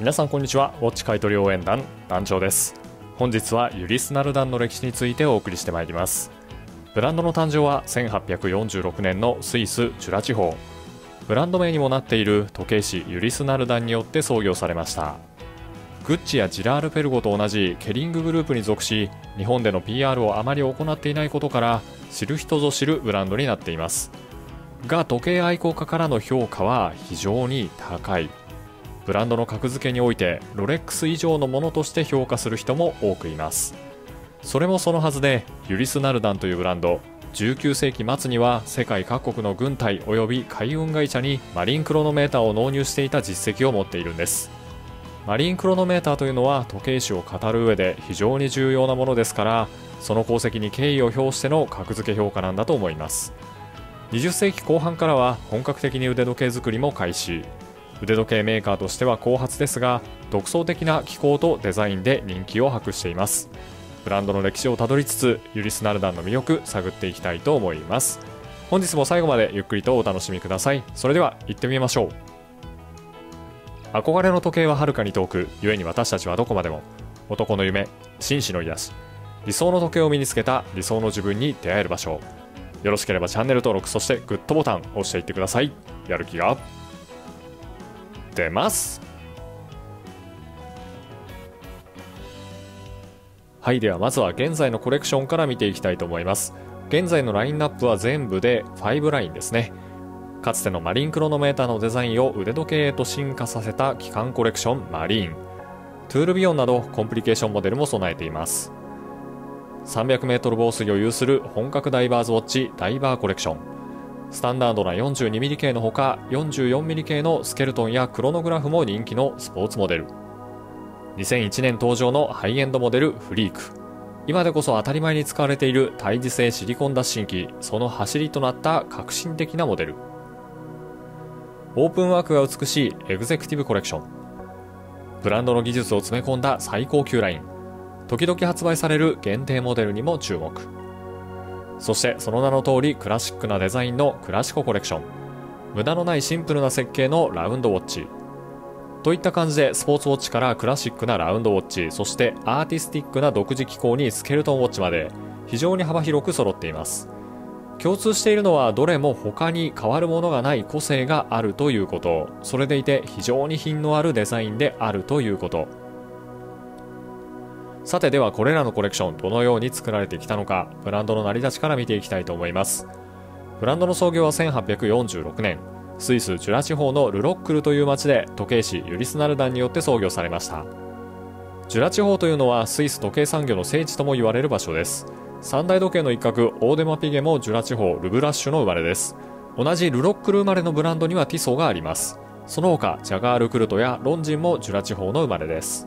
皆さんこんにちは。ウォッチ買取応援団団長です。本日はユリスナル団の歴史についてお送りしてまいります。ブランドの誕生は1846年のスイスチュラ地方。ブランド名にもなっている時計師ユリスナル団によって創業されました。グッチやジラールペルゴと同じケリンググループに属し日本での PR をあまり行っていないことから知る人ぞ知るブランドになっています。が時計愛好家からの評価は非常に高い。ブランドの格付けにおいてロレックス以上のものとして評価する人も多くいます。それもそのはずでユリスナルダンというブランド19世紀末には世界各国の軍隊及び海運会社にマリンクロノメーターを納入していた実績を持っているんです。マリンクロノメーターというのは時計師を語る上で非常に重要なものですからその功績に敬意を表しての格付け評価なんだと思います。20世紀後半からは本格的に腕時計作りも開始。腕時計メーカーとしては後発ですが独創的な機構とデザインで人気を博しています。ブランドの歴史をたどりつつユリスナルダンの魅力探っていきたいと思います。本日も最後までゆっくりとお楽しみください。それでは行ってみましょう。憧れの時計は遥かに遠く故に私たちはどこまでも。男の夢紳士の癒し。理想の時計を身につけた理想の自分に出会える場所。よろしければチャンネル登録そしてグッドボタン押していってください。やる気が。出ます。はいではまずは現在のコレクションから見ていきたいと思います。現在のラインナップは全部で5ラインですね。かつてのマリンクロノメーターのデザインを腕時計へと進化させた機関コレクションマリーン。トゥールビヨンなどコンプリケーションモデルも備えています。300m 防水を有する本格ダイバーズウォッチダイバーコレクション。スタンダードな 42mm 系のほか 44mm 系のスケルトンやクロノグラフも人気のスポーツモデル。2001年登場のハイエンドモデルフリーク。今でこそ当たり前に使われている対磁性シリコン脱進機その走りとなった革新的なモデル。オープンワークが美しいエグゼクティブコレクション。ブランドの技術を詰め込んだ最高級ライン。時々発売される限定モデルにも注目。そしてその名の通りクラシックなデザインのクラシココレクション。無駄のないシンプルな設計のラウンドウォッチ。といった感じでスポーツウォッチからクラシックなラウンドウォッチ。そしてアーティスティックな独自機構にスケルトンウォッチまで。非常に幅広く揃っています。共通しているのはどれも他に変わるものがない個性があるということ。それでいて非常に品のあるデザインであるということ。さてではこれらのコレクションどのように作られてきたのかブランドの成り立ちから見ていきたいと思います。ブランドの創業は1846年。スイスジュラ地方のルロックルという町で時計師ユリスナルダンによって創業されました。ジュラ地方というのはスイス時計産業の聖地とも言われる場所です。三大時計の一角オーデマピゲもジュラ地方ルブラッシュの生まれです。同じルロックル生まれのブランドにはティソがあります。その他ジャガールクルトやロンジンもジュラ地方の生まれです。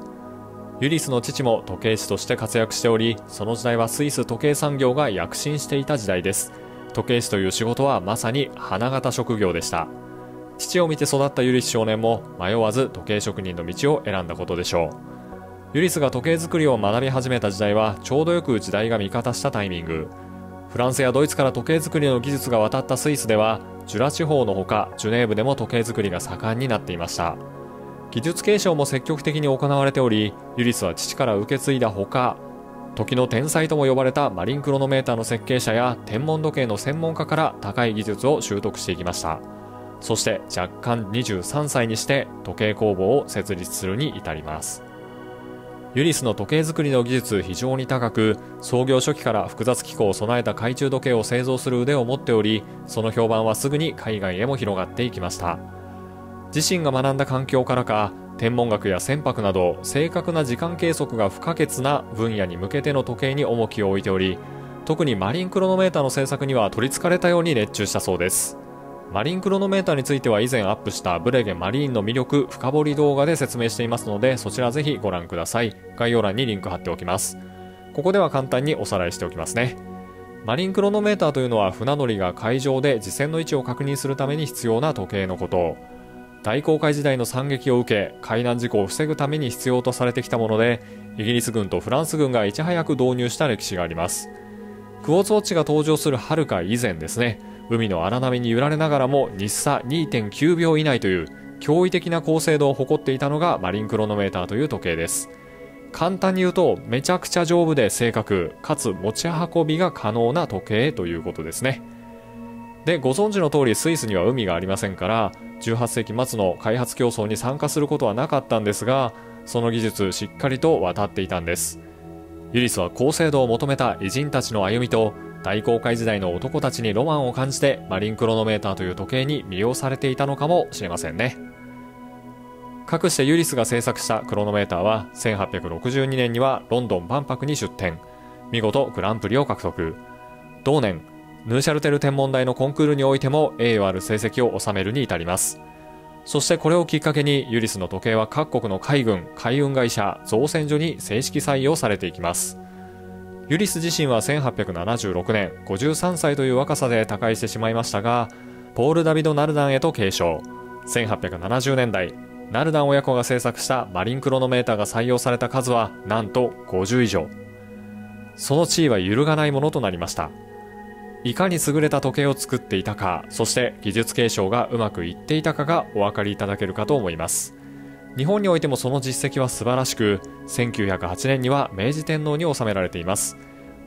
ユリスの父も時計師として活躍しておりその時代はスイス時計産業が躍進していた時代です。時計師という仕事はまさに花形職業でした。父を見て育ったユリス少年も迷わず時計職人の道を選んだことでしょう。ユリスが時計作りを学び始めた時代はちょうどよく時代が味方したタイミング。フランスやドイツから時計作りの技術が渡ったスイスではジュラ地方のほかジュネーブでも時計作りが盛んになっていました。技術継承も積極的に行われておりユリスは父から受け継いだほか時の天才とも呼ばれたマリンクロノメーターの設計者や天文時計の専門家から高い技術を習得していきました。そして若干23歳にして時計工房を設立するに至ります。ユリスの時計作りの技術非常に高く創業初期から複雑機構を備えた懐中時計を製造する腕を持っておりその評判はすぐに海外へも広がっていきました。自身が学んだ環境からか天文学や船舶など正確な時間計測が不可欠な分野に向けての時計に重きを置いており特にマリンクロノメーターの製作には取りつかれたように熱中したそうです。マリンクロノメーターについては以前アップしたブレゲマリーンの魅力深掘り動画で説明していますのでそちらぜひご覧ください。概要欄にリンク貼っておきます。ここでは簡単におさらいしておきますね。マリンクロノメーターというのは船乗りが海上で自船の位置を確認するために必要な時計のこと。大航海時代の惨劇を受け海難事故を防ぐために必要とされてきたものでイギリス軍とフランス軍がいち早く導入した歴史があります。クォーツウォッチが登場するはるか以前ですね海の荒波に揺られながらも日差2.9秒以内という驚異的な高精度を誇っていたのがマリンクロノメーターという時計です。簡単に言うとめちゃくちゃ丈夫で正確かつ持ち運びが可能な時計ということですね。でご存知の通りスイスには海がありませんから18世紀末の開発競争に参加することはなかったんですがその技術しっかりと渡っていたんです。ユリスは高精度を求めた偉人たちの歩みと大航海時代の男たちにロマンを感じてマリンクロノメーターという時計に魅了されていたのかもしれませんね。かくしてユリスが制作したクロノメーターは1862年にはロンドン万博に出展。見事グランプリを獲得。同年ヌーシャルテル天文台のコンクールにおいても栄誉ある成績を収めるに至ります。そしてこれをきっかけにユリスの時計は各国の海軍海運会社造船所に正式採用されていきます。ユリス自身は1876年53歳という若さで他界してしまいましたがポール・ダビド・ナルダンへと継承。1870年代ナルダン親子が制作したマリンクロノメーターが採用された数はなんと50以上。その地位は揺るがないものとなりました。いかに優れた時計を作っていたかそして技術継承がうまくいっていたかがお分かりいただけるかと思います。日本においてもその実績は素晴らしく1908年には明治天皇に収められています。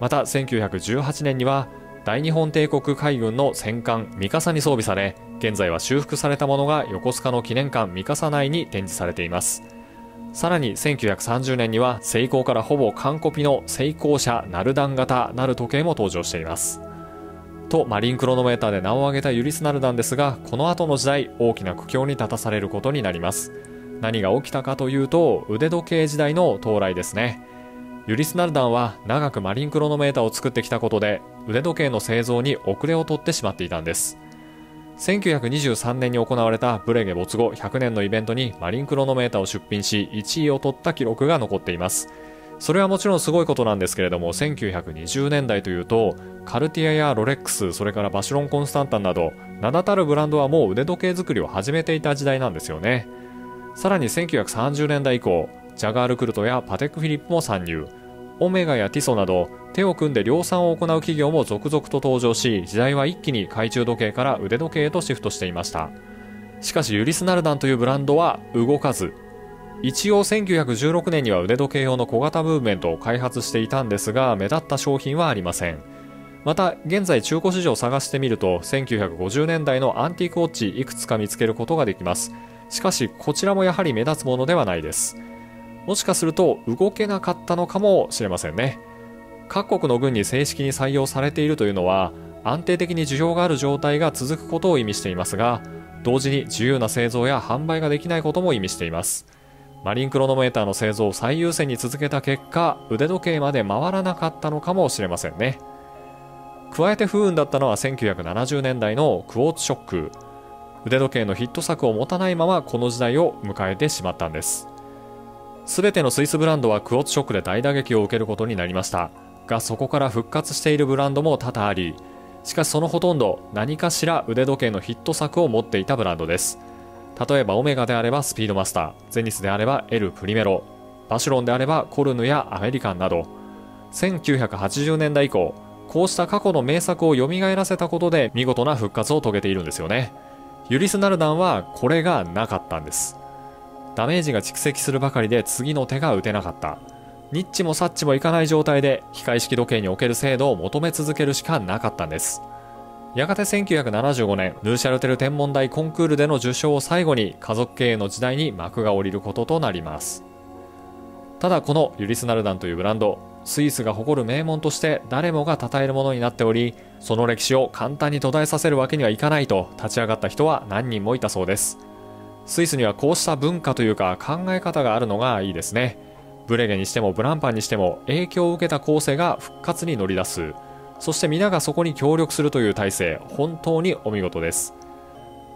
また1918年には大日本帝国海軍の戦艦三笠に装備され現在は修復されたものが横須賀の記念館三笠内に展示されています。さらに1930年には成功からほぼ完コピの成功者ナルダン型なる時計も登場しています。とマリンクロノメーターで名を挙げたユリス・ナルダンですがこの後の時代大きな苦境に立たされることになります。何が起きたかというと腕時計時代の到来ですね。ユリス・ナルダンは長くマリンクロノメーターを作ってきたことで腕時計の製造に遅れを取ってしまっていたんです。1923年に行われたブレゲ没後100年のイベントにマリンクロノメーターを出品し1位を取った記録が残っています。それはもちろんすごいことなんですけれども1920年代というとカルティアやロレックスそれからバシロン・コンスタンタンなど名だたるブランドはもう腕時計作りを始めていた時代なんですよね。さらに1930年代以降ジャガール・クルトやパテック・フィリップも参入。オメガやティソなど手を組んで量産を行う企業も続々と登場し時代は一気に懐中時計から腕時計へとシフトしていました。しかしユリス・ナルダンというブランドは動かず一応1916年には腕時計用の小型ムーブメントを開発していたんですが目立った商品はありません。また現在中古市場を探してみると1950年代のアンティークウォッチいくつか見つけることができます。しかしこちらもやはり目立つものではないです。もしかすると動けなかったのかもしれませんね。各国の軍に正式に採用されているというのは安定的に需要がある状態が続くことを意味していますが同時に自由な製造や販売ができないことも意味しています。マリンクロノメーターの製造を最優先に続けた結果腕時計まで回らなかったのかもしれませんね。加えて不運だったのは1970年代のクォーツショック。腕時計のヒット作を持たないままこの時代を迎えてしまったんです。全てのスイスブランドはクォーツショックで大打撃を受けることになりました。がそこから復活しているブランドも多々ありしかしそのほとんど何かしら腕時計のヒット作を持っていたブランドです。例えばオメガであればスピードマスター、ゼニスであればエル・プリメロ、バシュロンであればコルヌやアメリカンなど、1980年代以降、こうした過去の名作を蘇らせたことで見事な復活を遂げているんですよね。ユリス・ナルダンはこれがなかったんです。ダメージが蓄積するばかりで次の手が打てなかった。ニッチもサッチもいかない状態で機械式時計における精度を求め続けるしかなかったんです。やがて1975年ヌーシャルテル天文台コンクールでの受賞を最後に家族経営の時代に幕が下りることとなります。ただこのユリスナルダンというブランドスイスが誇る名門として誰もが称えるものになっておりその歴史を簡単に途絶えさせるわけにはいかないと立ち上がった人は何人もいたそうです。スイスにはこうした文化というか考え方があるのがいいですね。ブレゲにしてもブランパンにしても影響を受けた構成が復活に乗り出す。そして皆がそこに協力するという体制本当にお見事です。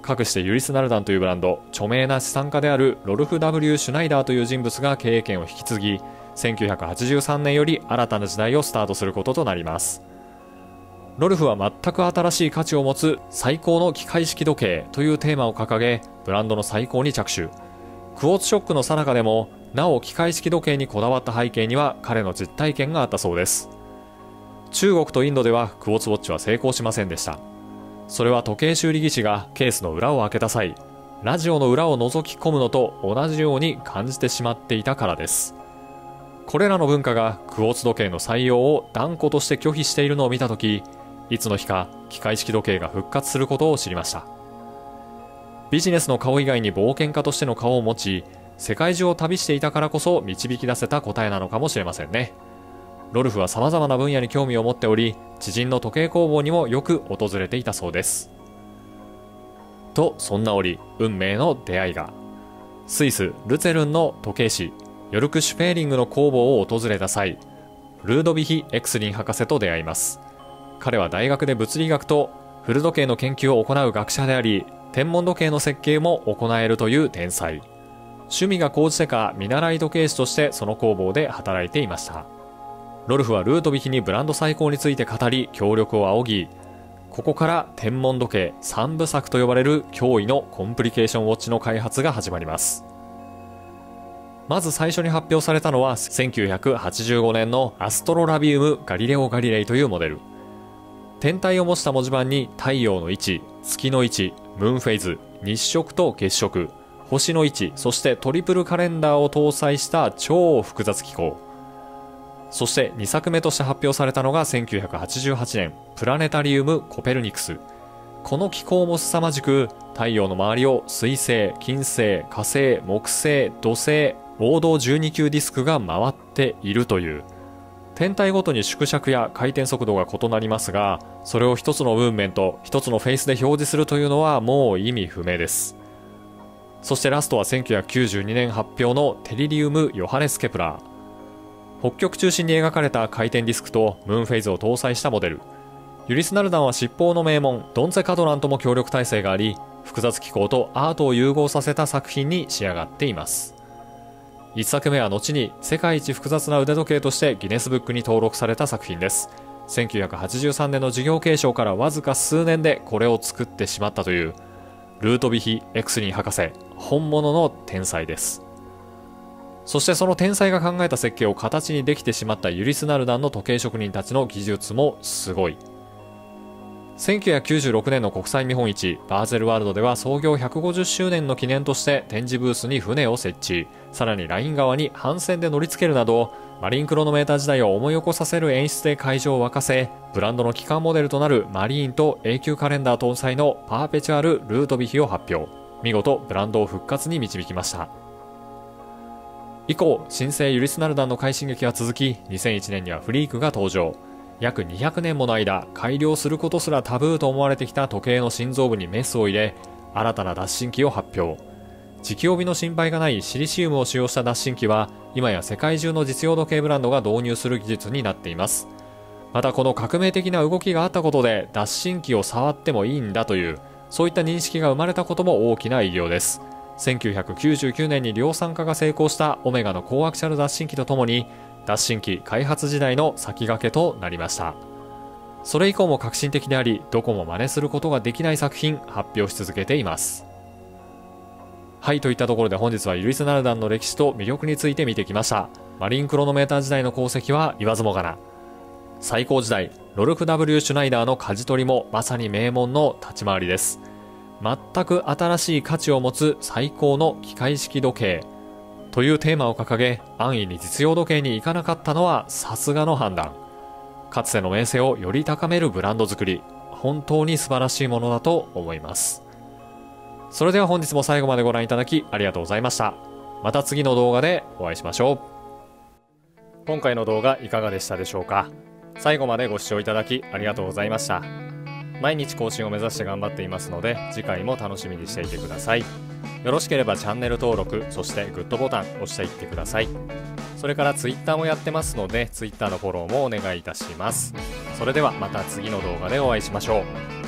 かくしてユリス・ナルダンというブランド著名な資産家であるロルフ・ W・ シュナイダーという人物が経営権を引き継ぎ1983年より新たな時代をスタートすることとなります。ロルフは全く新しい価値を持つ最高の機械式時計というテーマを掲げブランドの最高に着手。クォーツショックの最中でもなお機械式時計にこだわった背景には彼の実体験があったそうです。中国とインドではクォーツウォッチは成功しませんでした。それは時計修理技師がケースの裏を開けた際ラジオの裏を覗き込むのと同じように感じてしまっていたからです。これらの文化がクォーツ時計の採用を断固として拒否しているのを見た時いつの日か機械式時計が復活することを知りました。ビジネスの顔以外に冒険家としての顔を持ち世界中を旅していたからこそ導き出せた答えなのかもしれませんね。ロルフは様々な分野に興味を持っており知人の時計工房にもよく訪れていたそうです。とそんな折運命の出会いが。スイス・ルツェルンの時計師ヨルク・シュペーリングの工房を訪れた際ルードビヒ・エクスリン博士と出会います。彼は大学で物理学と古時計の研究を行う学者であり天文時計の設計も行えるという天才。趣味が高じてか見習い時計師としてその工房で働いていました。ロルフはルートビヒにブランド最高について語り協力を仰ぎここから天文時計3部作と呼ばれる驚異のコンプリケーションウォッチの開発が始まります。まず最初に発表されたのは1985年のアストロラビウム・ガリレオ・ガリレイというモデル。天体を模した文字盤に太陽の位置月の位置ムーンフェイズ日食と月食星の位置そしてトリプルカレンダーを搭載した超複雑機構。そして2作目として発表されたのが1988年プラネタリウム・コペルニクス。この機構も凄まじく太陽の周りを水星金星火星木星土星黄道12宮ディスクが回っているという。天体ごとに縮尺や回転速度が異なりますがそれを一つのムーブメント一つのフェイスで表示するというのはもう意味不明です。そしてラストは1992年発表のテルリウム・ヨハネス・ケプラー。北極中心に描かれた回転ディスクとムーンフェイズを搭載したモデル。ユリス・ナルダンは疾風の名門ドンツェ・カドランとも協力体制があり複雑機構とアートを融合させた作品に仕上がっています。1作目は後に世界一複雑な腕時計としてギネスブックに登録された作品です。1983年の事業継承からわずか数年でこれを作ってしまったという。ルートビヒ・エクスリン博士本物の天才です。そしてその天才が考えた設計を形にできてしまったユリス・ナルダンの時計職人たちの技術もすごい。1996年の国際見本市バーゼルワールドでは創業150周年の記念として展示ブースに船を設置。さらにライン側に帆船で乗り付けるなどマリンクロノメーター時代を思い起こさせる演出で会場を沸かせブランドの基幹モデルとなるマリーンと永久カレンダー搭載のパーペチュアルルートビヒを発表。見事ブランドを復活に導きました。以降新生ユリスナルダンの快進撃は続き2001年にはフリークが登場。約200年もの間改良することすらタブーと思われてきた時計の心臓部にメスを入れ新たな脱進機を発表。磁気帯の心配がないシリシウムを使用した脱進機は今や世界中の実用時計ブランドが導入する技術になっています。またこの革命的な動きがあったことで脱進機を触ってもいいんだというそういった認識が生まれたことも大きな偉業です。1999年に量産化が成功したオメガの高アクシャル脱進機とともに脱進機開発時代の先駆けとなりました。それ以降も革新的でありどこも真似することができない作品発表し続けています。はいといったところで本日はユリス・ナルダンの歴史と魅力について見てきました。マリンクロノメーター時代の功績は言わずもがな。最高時代ロルフ・ W・ シュナイダーの舵取りもまさに名門の立ち回りです。全く新しい価値を持つ最高の機械式時計。というテーマを掲げ安易に実用時計に行かなかったのはさすがの判断。かつての名声をより高めるブランド作り。本当に素晴らしいものだと思います。それでは本日も最後までご覧いただきありがとうございました。また次の動画でお会いしましょう。今回の動画いかがでしたでしょうか？最後までご視聴いただきありがとうございました。毎日更新を目指して頑張っていますので次回も楽しみにしていてください。よろしければチャンネル登録そしてグッドボタン押していってください。それから Twitter もやってますので Twitter のフォローもお願いいたします。それではまた次の動画でお会いしましょう。